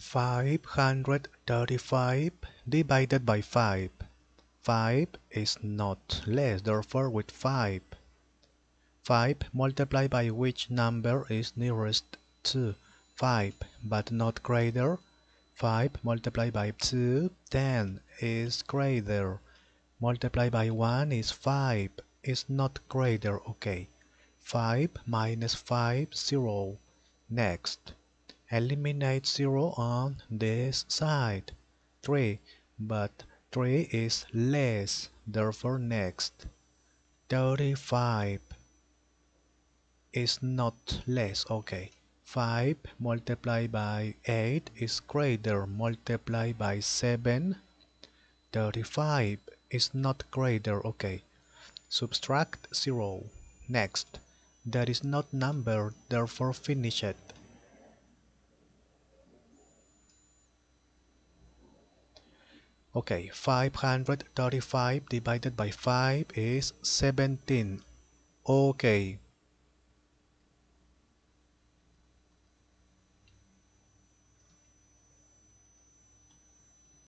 535 divided by 5. 5 is not less, therefore with 5. 5 multiplied by which number is nearest to 5 but not greater? 5 multiplied by 2, 10 is greater. Multiplied by 1 is 5, is not greater, okay. 5 minus 5, 0. Next. Eliminate 0 on this side. 3, but 3 is less, therefore next. 35 is not less, okay. 5 multiplied by 8 is greater multiplied by 7. 35 is not greater, okay. Subtract 0. Next. That is not number, therefore finish it. Okay, 535 divided by 5 is 17. Okay,